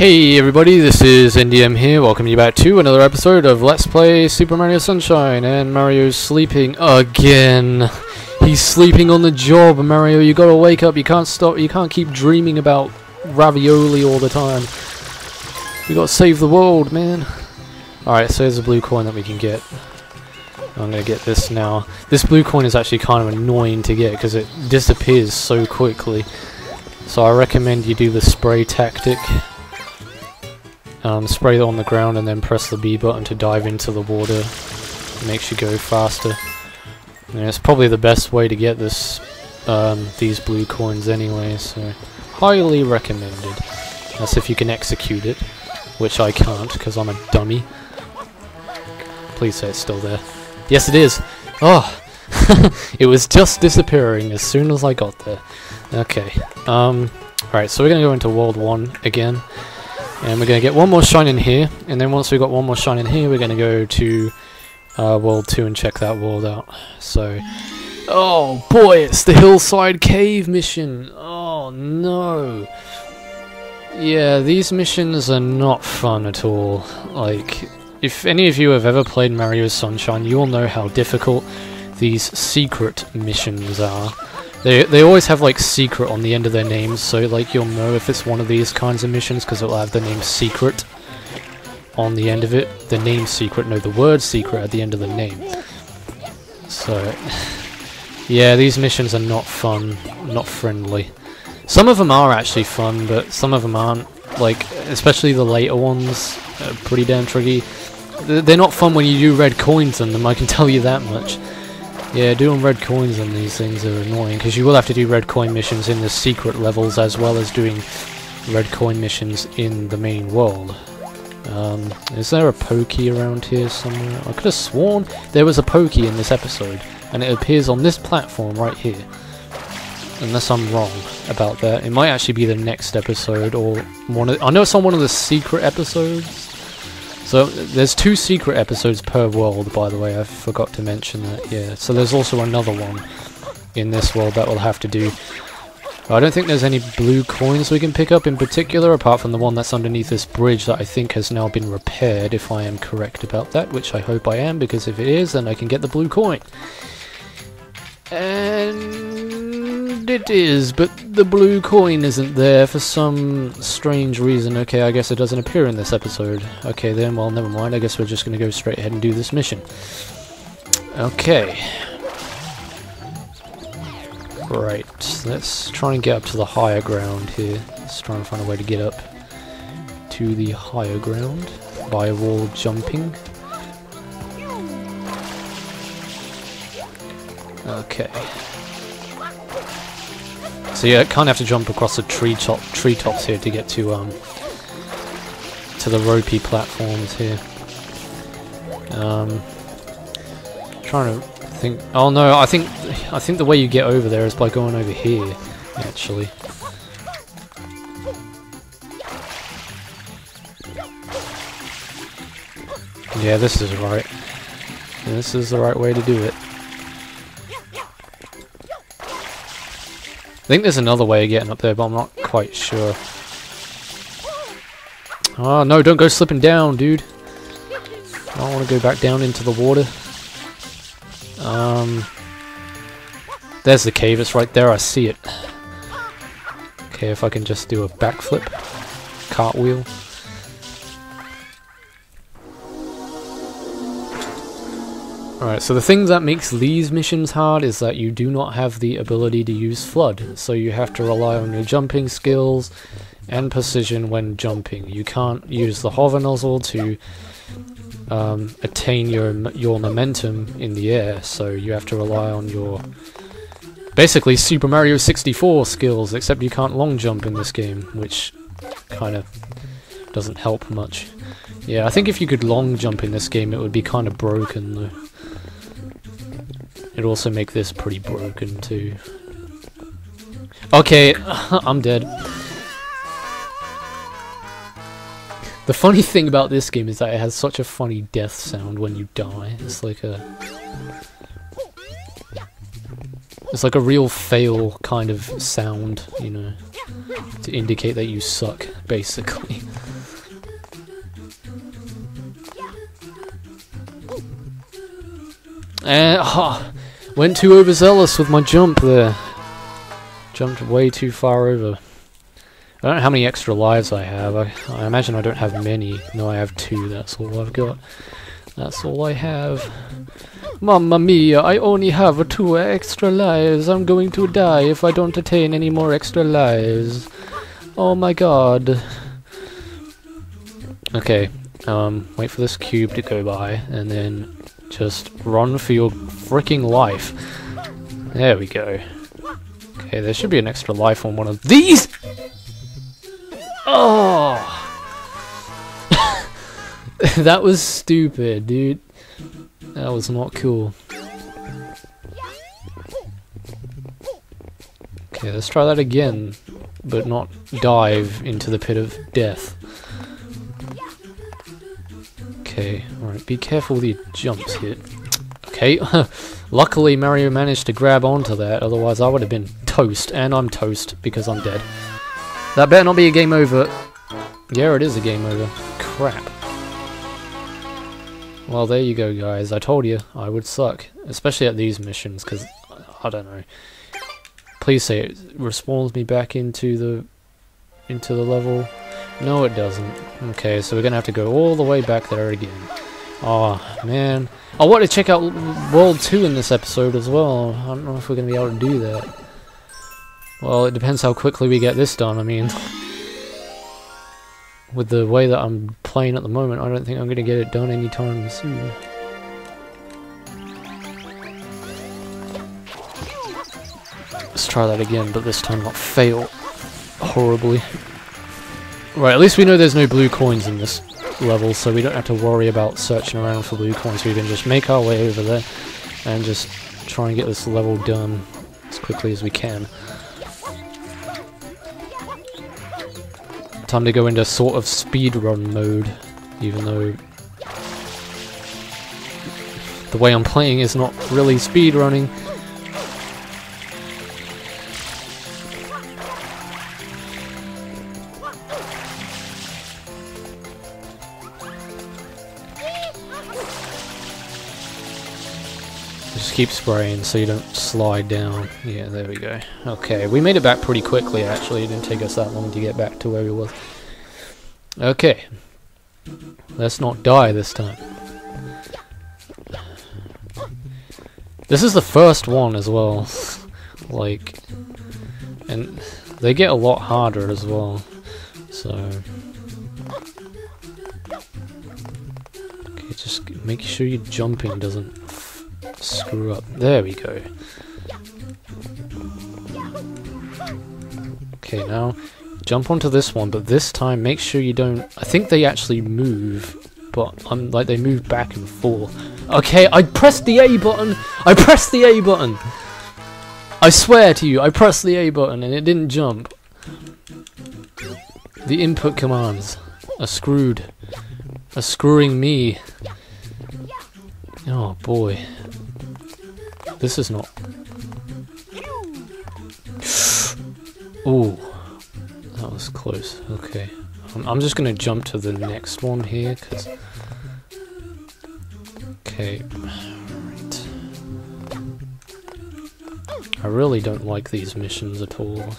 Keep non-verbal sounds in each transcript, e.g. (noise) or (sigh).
Hey everybody, this is NDM here, welcome you back to another episode of Let's Play Super Mario Sunshine, and Mario's sleeping again. He's sleeping on the job, Mario, you gotta wake up, you can't stop, you can't keep dreaming about ravioli all the time. We gotta save the world, man. Alright, so there's a blue coin that we can get. I'm gonna get this now. This blue coin is actually kind of annoying to get because it disappears so quickly. So I recommend you do the spray tactic. Um, spray it on the ground and then press the B button to dive into the water. It makes you go faster. And it's probably the best way to get this um, these blue coins anyway, so highly recommended. That's if you can execute it, which I can't because I'm a dummy. Please say it's still there. Yes, it is. Oh, (laughs) it was just disappearing as soon as I got there. Okay. Um. All right. So we're gonna go into World One again, and we're gonna get one more shine in here, and then once we've got one more shine in here, we're gonna go to uh, World Two and check that world out. So. Oh boy, it's the Hillside Cave mission. Oh no. Yeah, these missions are not fun at all. Like, if any of you have ever played Mario Sunshine, you will know how difficult these secret missions are. They, they always have like secret on the end of their names, so like you'll know if it's one of these kinds of missions because it'll have the name secret on the end of it. The name secret, no, the word secret at the end of the name. So, (laughs) yeah, these missions are not fun, not friendly. Some of them are actually fun, but some of them aren't. Like, especially the later ones, are pretty damn tricky. They're not fun when you do red coins in them, I can tell you that much. Yeah, doing red coins on these things are annoying, because you will have to do red coin missions in the secret levels as well as doing red coin missions in the main world. Um, is there a pokey around here somewhere? I could have sworn there was a pokey in this episode, and it appears on this platform right here. Unless I'm wrong about that. It might actually be the next episode, or one of... I know it's on one of the secret episodes, so there's two secret episodes per world, by the way. I forgot to mention that. Yeah. So there's also another one in this world that we'll have to do. I don't think there's any blue coins we can pick up in particular, apart from the one that's underneath this bridge that I think has now been repaired, if I am correct about that, which I hope I am, because if it is, then I can get the blue coin. And it is, but the blue coin isn't there for some strange reason. Okay, I guess it doesn't appear in this episode. Okay then, well never mind, I guess we're just gonna go straight ahead and do this mission. Okay. Right, let's try and get up to the higher ground here. Let's try and find a way to get up to the higher ground by wall jumping. Okay. So yeah, kind of have to jump across the tree top treetops here to get to um to the ropey platforms here. Um, trying to think. Oh no, I think I think the way you get over there is by going over here. Actually. Yeah, this is right. This is the right way to do it. Think there's another way of getting up there, but I'm not quite sure. Oh no, don't go slipping down, dude. I don't want to go back down into the water. Um, there's the cave, it's right there, I see it. Okay, if I can just do a backflip, cartwheel. Alright, so the thing that makes these missions hard is that you do not have the ability to use FLUDD, so you have to rely on your jumping skills and precision when jumping. You can't use the hover nozzle to um, attain your your momentum in the air, so you have to rely on your basically Super Mario 64 skills, except you can't long jump in this game, which kind of doesn't help much. Yeah, I think if you could long jump in this game, it would be kind of broken though. It'll also make this pretty broken too. Okay, (laughs) I'm dead. The funny thing about this game is that it has such a funny death sound when you die. It's like a... It's like a real fail kind of sound, you know, to indicate that you suck, basically. (laughs) Eh, and, oh, went too overzealous with my jump there. Jumped way too far over. I don't know how many extra lives I have. I, I imagine I don't have many. No, I have two. That's all I've got. That's all I have. Mamma mia, I only have two extra lives. I'm going to die if I don't attain any more extra lives. Oh my god. Okay, um, wait for this cube to go by, and then just run for your freaking life. There we go. Okay, there should be an extra life on one of these! Oh! (laughs) that was stupid, dude. That was not cool. Okay, let's try that again, but not dive into the pit of death. Okay, alright, be careful with your jumps here. Okay, (laughs) luckily Mario managed to grab onto that, otherwise I would have been toast, and I'm toast because I'm dead. That better not be a game over. Yeah, it is a game over. Crap. Well, there you go, guys. I told you I would suck, especially at these missions, because I don't know. Please say it respawns me back into the into the level. No, it doesn't. Okay, so we're gonna have to go all the way back there again. Oh man, I want to check out World 2 in this episode as well. I don't know if we're gonna be able to do that. Well, it depends how quickly we get this done. I mean, (laughs) with the way that I'm playing at the moment, I don't think I'm going to get it done anytime soon. Let's try that again, but this time not fail horribly. Right, at least we know there's no blue coins in this level, so we don't have to worry about searching around for blue coins. We can just make our way over there and just try and get this level done as quickly as we can. Time to go into sort of speedrun mode, even though the way I'm playing is not really speedrunning. Keep spraying so you don't slide down. Yeah, there we go. Okay, we made it back pretty quickly actually. It didn't take us that long to get back to where we was. Okay. Let's not die this time. This is the first one as well. (laughs) like, and they get a lot harder as well. So, okay, just make sure your jumping doesn't screw up. There we go. Okay, now jump onto this one, but this time make sure you don't... I think they actually move, but I'm like they move back and forth. Okay, I pressed the A button! I pressed the A button! I swear to you, I pressed the A button and it didn't jump. The input commands are screwed. Are screwing me. Oh boy. This is not... Ooh. That was close. Okay. I'm, just gonna jump to the next one here, because... Okay. Right. I really don't like these missions at all.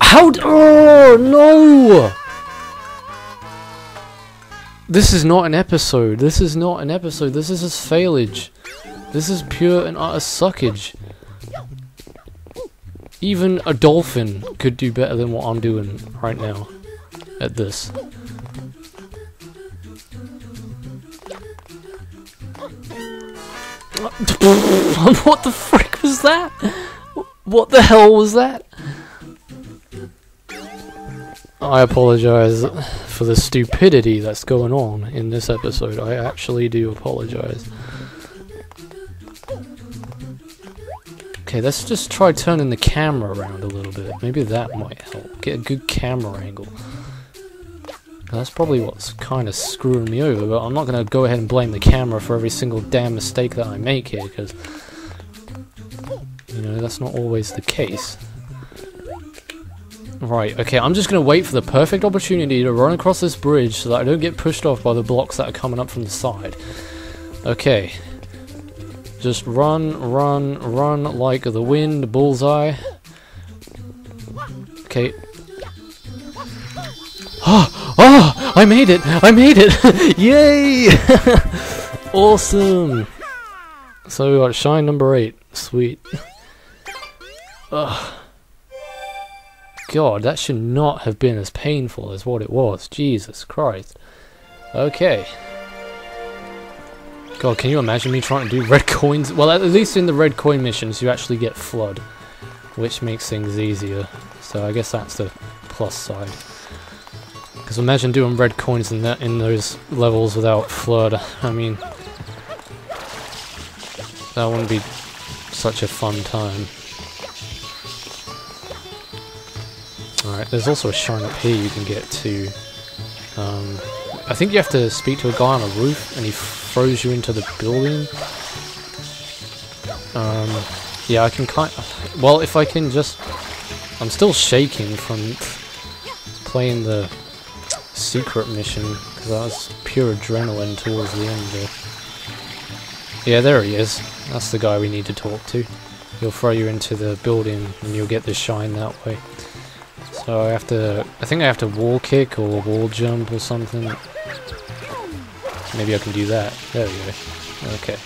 How Oh, no! This is not an episode. This is not an episode. This is just failage. This is pure and utter suckage. Even a dolphin could do better than what I'm doing right now at this. (laughs) what the frick was that? What the hell was that? I apologize for the stupidity that's going on in this episode. I actually do apologize. Okay, let's just try turning the camera around a little bit. Maybe that might help. Get a good camera angle. That's probably what's kind of screwing me over, but I'm not going to go ahead and blame the camera for every single damn mistake that I make here, because, you know, that's not always the case. Right, okay, I'm just gonna wait for the perfect opportunity to run across this bridge so that I don't get pushed off by the blocks that are coming up from the side. Okay. Just run, run, run like the wind, bullseye. Okay. Oh, (gasps) oh, I made it! I made it! (laughs) Yay! (laughs) awesome! So we got shine number 8. Sweet. Ugh. God, that should not have been as painful as what it was. Jesus Christ. Okay. God, can you imagine me trying to do (laughs) red coins? Well, at least in the red coin missions, you actually get FLUDD, which makes things easier. So I guess that's the plus side. Because imagine doing red coins in that in those levels without FLUDD. I mean, that wouldn't be such a fun time. There's also a shrine up here you can get to. Um, I think you have to speak to a guy on a roof and he throws you into the building. Um, yeah, I can kind of, well, if I can just, I'm still shaking from playing the secret mission because that was pure adrenaline towards the end there. Yeah, there he is. That's the guy we need to talk to. He'll throw you into the building and you'll get the shine that way. So I have to, I think I have to wall kick or wall jump or something. Maybe I can do that. There we go. Okay.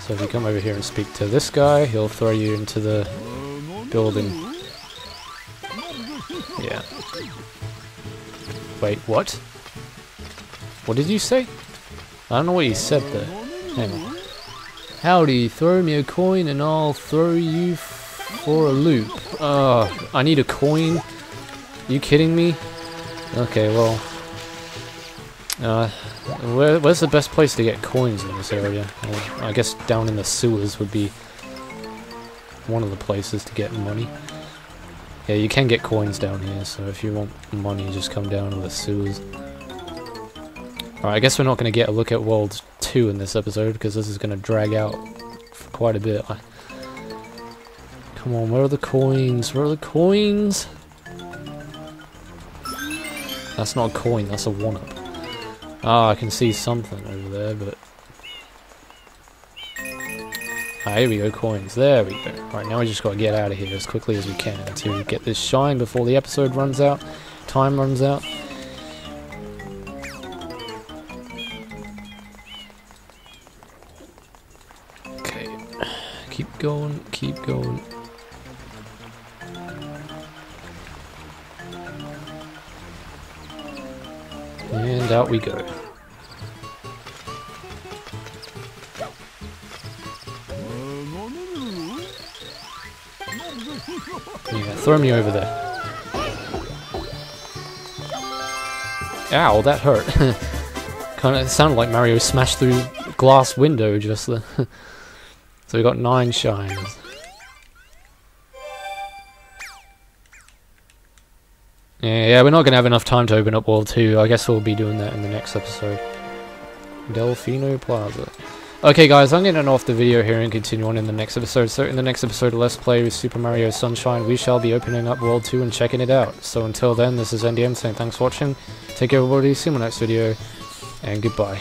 So if you come over here and speak to this guy, he'll throw you into the building. Yeah. Wait, what? What did you say? I don't know what you said there. Hang on. Howdy, throw me a coin and I'll throw you for a loop. Uh, I need a coin? you kidding me? Okay, well... Uh, where, where's the best place to get coins in this area? Well, I guess down in the sewers would be one of the places to get money. Yeah, you can get coins down here, so if you want money, just come down to the sewers. Alright, I guess we're not going to get a look at World 2 in this episode, because this is going to drag out quite a bit. I Come on, where are the coins? Where are the coins? That's not a coin, that's a one-up. Ah, I can see something over there, but... Ah, here we go, coins. There we go. Right, now we just gotta get out of here as quickly as we can to get this shine before the episode runs out. Time runs out. Okay. Keep going, keep going. And out we go. Yeah, throw me over there. Ow, that hurt. (laughs) kind of sounded like Mario smashed through glass window just there. (laughs) so we got nine shines. Yeah, we're not going to have enough time to open up World 2. I guess we'll be doing that in the next episode. Delfino Plaza. Okay guys, I'm getting off the video here and continue on in the next episode. So in the next episode Let's Play with Super Mario Sunshine, we shall be opening up World 2 and checking it out. So until then, this is NDM saying thanks for watching. Take care everybody, see you in my next video, and goodbye.